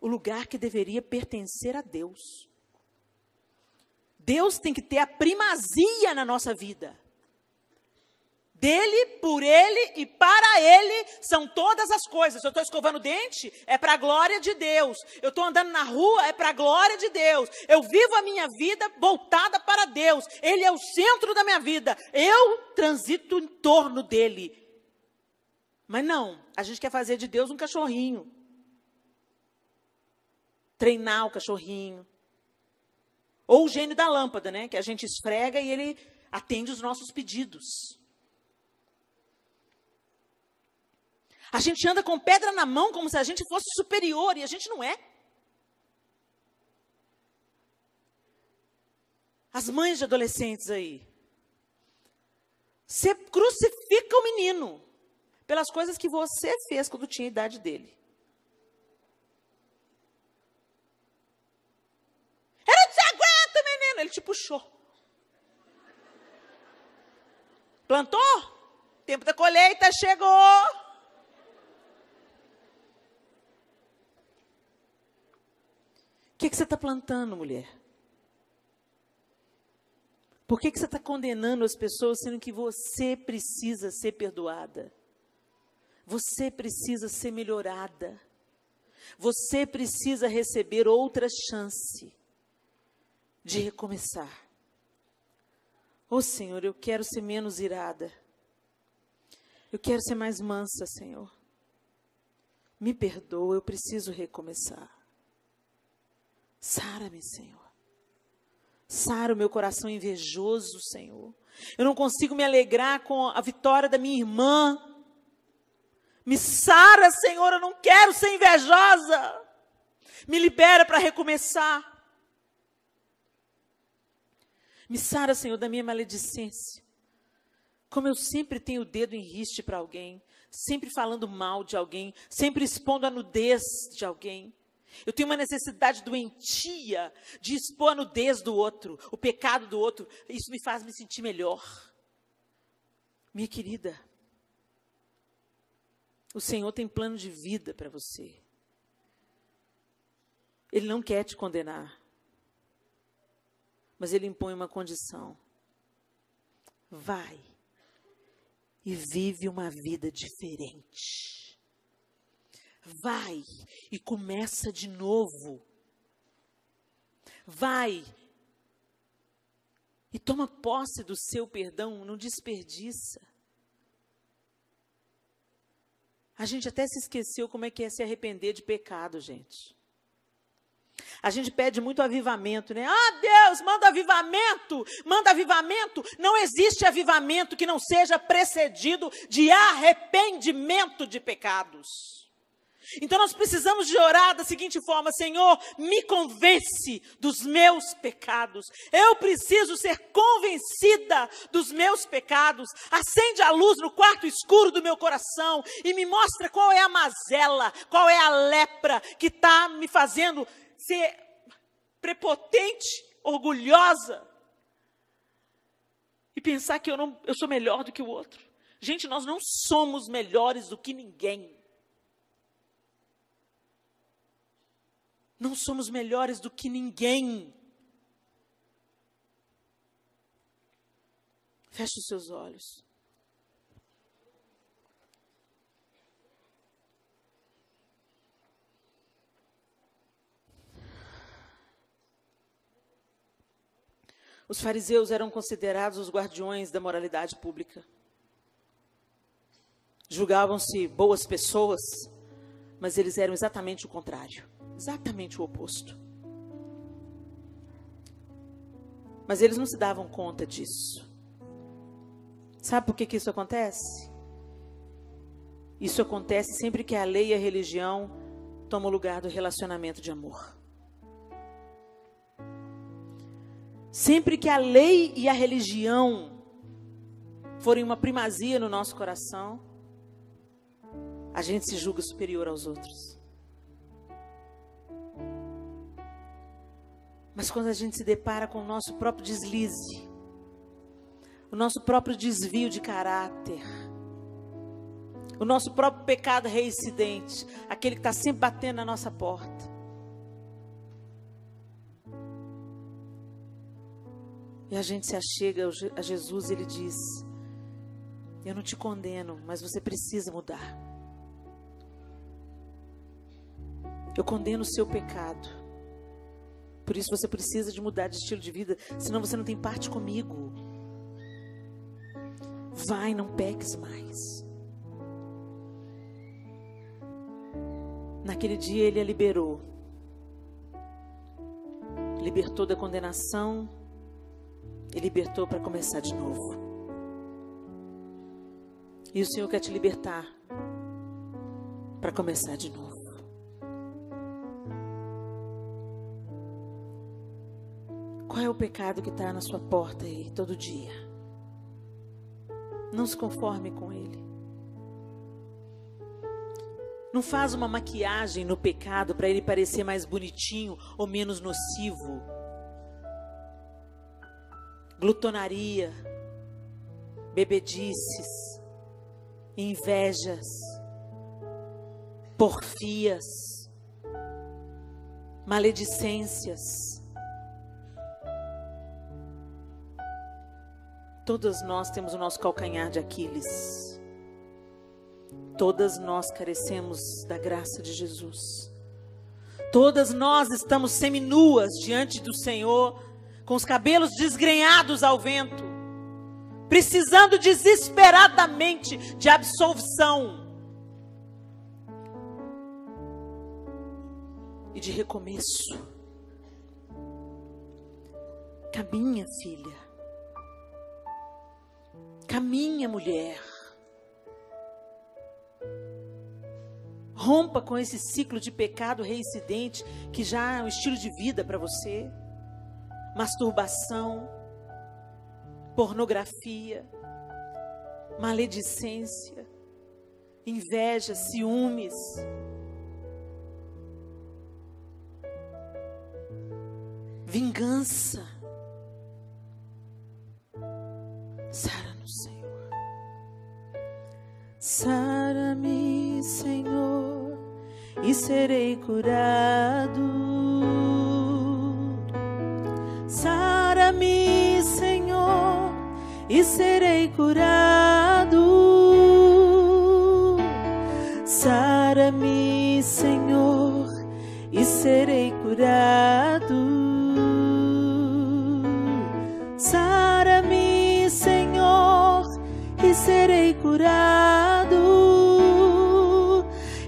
o lugar que deveria pertencer a Deus. Deus tem que ter a primazia na nossa vida. Dele, por ele e para ele são todas as coisas. Eu estou escovando dente, é para a glória de Deus. Eu estou andando na rua, é para a glória de Deus. Eu vivo a minha vida voltada para Deus. Ele é o centro da minha vida. Eu transito em torno dele. Mas não, a gente quer fazer de Deus um cachorrinho. Treinar o cachorrinho. Ou o gênio da lâmpada, né? Que a gente esfrega e ele atende os nossos pedidos. A gente anda com pedra na mão como se a gente fosse superior e a gente não é. As mães de adolescentes aí. Você crucifica o menino pelas coisas que você fez quando tinha a idade dele. Eu não te aguento, menino. Ele te puxou. Plantou? Tempo da colheita chegou. O que, que você está plantando, mulher? Por que, que você está condenando as pessoas, sendo que você precisa ser perdoada? Você precisa ser melhorada. Você precisa receber outra chance de recomeçar. Oh Senhor, eu quero ser menos irada. Eu quero ser mais mansa, Senhor. Me perdoa, eu preciso recomeçar. Sara-me, Senhor. Sara o meu coração invejoso, Senhor. Eu não consigo me alegrar com a vitória da minha irmã. Me sara, Senhor, eu não quero ser invejosa. Me libera para recomeçar. Me sara, Senhor, da minha maledicência. Como eu sempre tenho o dedo em riste para alguém, sempre falando mal de alguém, sempre expondo a nudez de alguém. Eu tenho uma necessidade doentia de expor a nudez do outro, o pecado do outro. Isso me faz me sentir melhor. Minha querida, o Senhor tem plano de vida para você. Ele não quer te condenar. Mas ele impõe uma condição. Vai e vive uma vida diferente. Vai e começa de novo. Vai e toma posse do seu perdão, não desperdiça. A gente até se esqueceu como é que é se arrepender de pecado, gente. A gente pede muito avivamento, né? Ah, Deus, manda avivamento, manda avivamento. Não existe avivamento que não seja precedido de arrependimento de pecados. Então nós precisamos de orar da seguinte forma: Senhor, me convence dos meus pecados. Eu preciso ser convencida dos meus pecados. Acende a luz no quarto escuro do meu coração e me mostra qual é a mazela, qual é a lepra que está me fazendo ser prepotente, orgulhosa e pensar que eu, não, eu sou melhor do que o outro. Gente, nós não somos melhores do que ninguém. Não somos melhores do que ninguém. Feche os seus olhos. Os fariseus eram considerados os guardiões da moralidade pública. Julgavam-se boas pessoas, mas eles eram exatamente o contrário exatamente o oposto. Mas eles não se davam conta disso. Sabe por que, que isso acontece? Isso acontece sempre que a lei e a religião tomam o lugar do relacionamento de amor. Sempre que a lei e a religião forem uma primazia no nosso coração, a gente se julga superior aos outros. Mas quando a gente se depara com o nosso próprio deslize, o nosso próprio desvio de caráter, o nosso próprio pecado reincidente, aquele que está sempre batendo na nossa porta. E a gente se achega a Jesus e ele diz: Eu não te condeno, mas você precisa mudar. Eu condeno o seu pecado. Por isso você precisa de mudar de estilo de vida, senão você não tem parte comigo. Vai, não peques mais. Naquele dia ele a liberou. Libertou da condenação e libertou para começar de novo. E o Senhor quer te libertar para começar de novo. Qual é o pecado que está na sua porta aí todo dia? Não se conforme com ele. Não faz uma maquiagem no pecado para ele parecer mais bonitinho ou menos nocivo. Glutonaria, bebedices, invejas, porfias, maledicências. Todas nós temos o nosso calcanhar de Aquiles. Todas nós carecemos da graça de Jesus. Todas nós estamos seminuas diante do Senhor, com os cabelos desgrenhados ao vento, precisando desesperadamente de absolvição e de recomeço. Caminha, filha. Caminha, mulher. Rompa com esse ciclo de pecado reincidente que já é um estilo de vida para você. Masturbação, pornografia, maledicência, inveja, ciúmes. Vingança. Sara no Senhor. Sara-me, Senhor e serei curado. E serei curado. Sara-me, Senhor, e serei curado. Sara-me, Senhor, e serei curado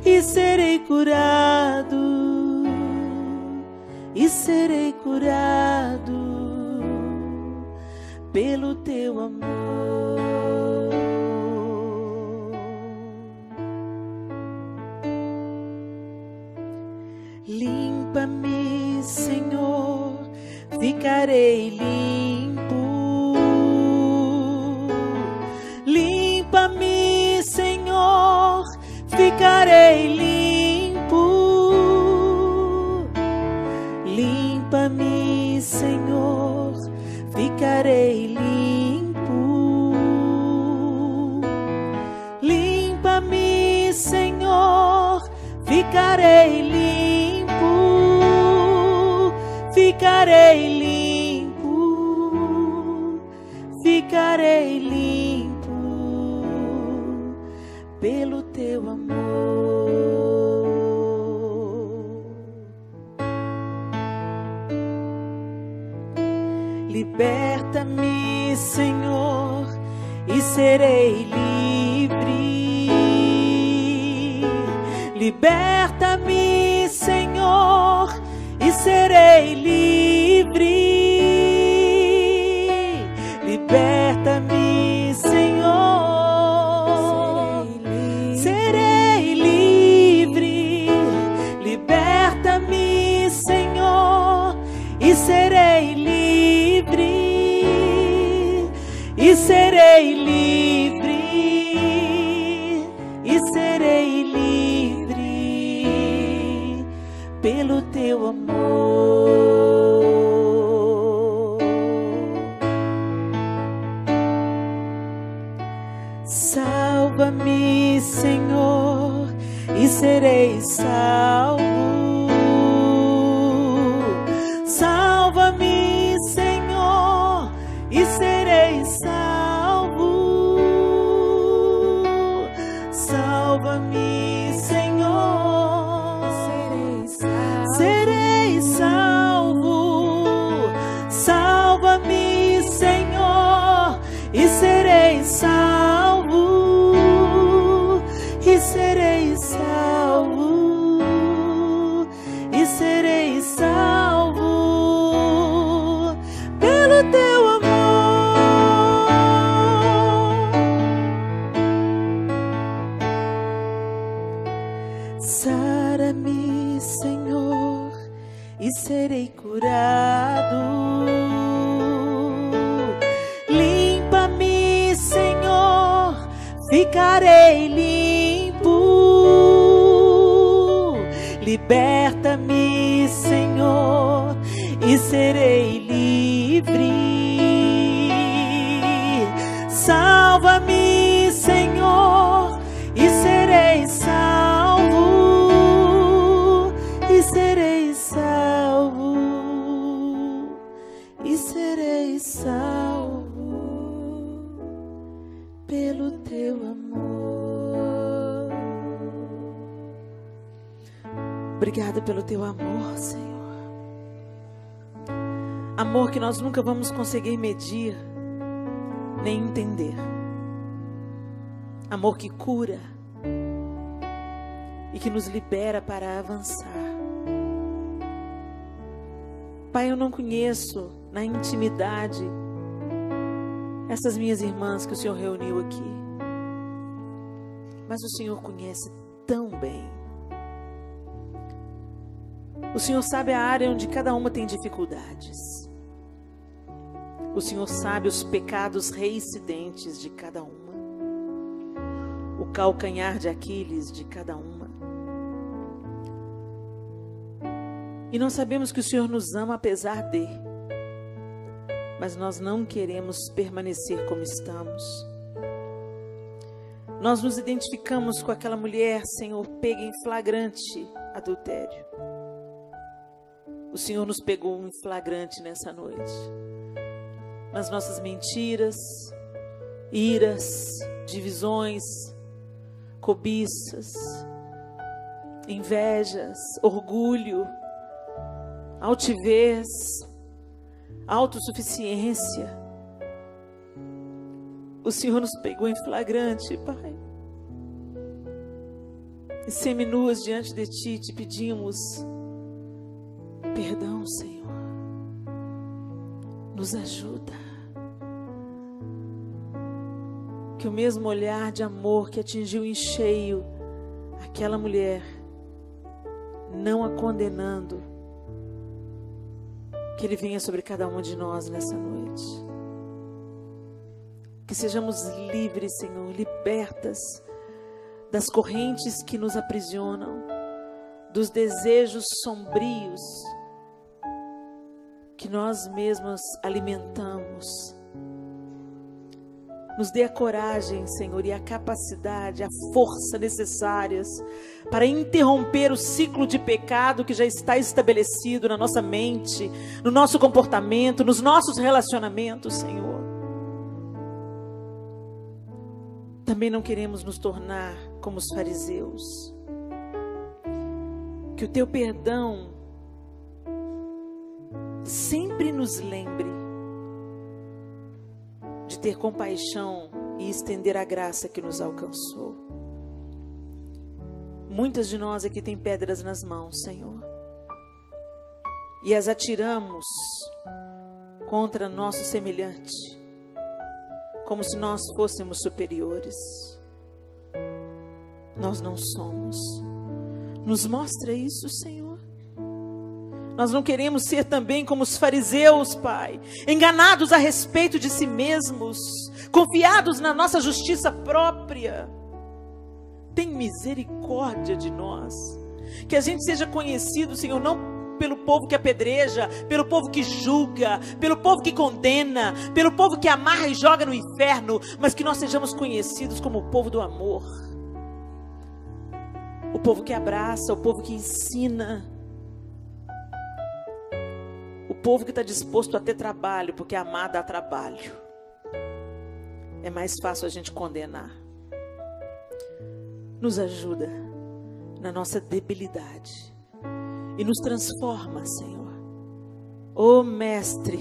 e serei curado, e serei curado pelo teu amor. Limpa-me, Senhor, ficarei limpo. Que nós nunca vamos conseguir medir nem entender. Amor que cura e que nos libera para avançar. Pai, eu não conheço na intimidade essas minhas irmãs que o Senhor reuniu aqui. Mas o Senhor conhece tão bem. O Senhor sabe a área onde cada uma tem dificuldades. O Senhor sabe os pecados reincidentes de cada uma. O calcanhar de Aquiles de cada uma. E nós sabemos que o Senhor nos ama apesar de. Mas nós não queremos permanecer como estamos. Nós nos identificamos com aquela mulher, Senhor, pega em flagrante adultério. O Senhor nos pegou em flagrante nessa noite. Nas nossas mentiras, iras, divisões, cobiças, invejas, orgulho, altivez, autossuficiência. O Senhor nos pegou em flagrante, Pai. E seminuas diante de Ti te pedimos perdão, Senhor. Nos ajuda. Que o mesmo olhar de amor que atingiu em cheio aquela mulher, não a condenando, que Ele venha sobre cada um de nós nessa noite. Que sejamos livres, Senhor, libertas das correntes que nos aprisionam, dos desejos sombrios que nós mesmos alimentamos. Nos dê a coragem, Senhor, e a capacidade, a força necessárias para interromper o ciclo de pecado que já está estabelecido na nossa mente, no nosso comportamento, nos nossos relacionamentos, Senhor. Também não queremos nos tornar como os fariseus. Que o teu perdão sempre nos lembre de ter compaixão e estender a graça que nos alcançou. Muitas de nós aqui têm pedras nas mãos, Senhor, e as atiramos contra nosso semelhante, como se nós fôssemos superiores. Nós não somos. Nos mostra isso, Senhor. Nós não queremos ser também como os fariseus, Pai, enganados a respeito de si mesmos, confiados na nossa justiça própria. Tem misericórdia de nós. Que a gente seja conhecido, Senhor, não pelo povo que apedreja, pelo povo que julga, pelo povo que condena, pelo povo que amarra e joga no inferno, mas que nós sejamos conhecidos como o povo do amor, o povo que abraça, o povo que ensina, povo que está disposto a ter trabalho, porque amar dá trabalho. É mais fácil a gente condenar. Nos ajuda na nossa debilidade e nos transforma, Senhor. Ô oh, Mestre,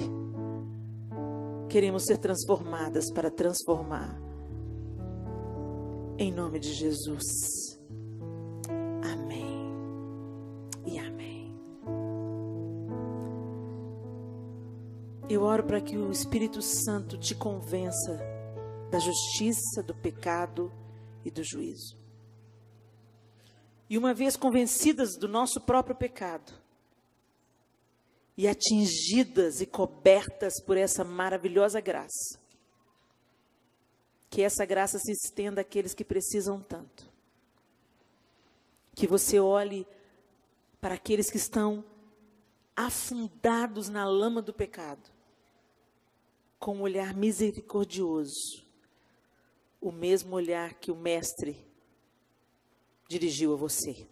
queremos ser transformadas para transformar. Em nome de Jesus. Eu oro para que o Espírito Santo te convença da justiça, do pecado e do juízo. E uma vez convencidas do nosso próprio pecado, e atingidas e cobertas por essa maravilhosa graça, que essa graça se estenda àqueles que precisam tanto. Que você olhe para aqueles que estão afundados na lama do pecado, com um olhar misericordioso, o mesmo olhar que o Mestre dirigiu a você.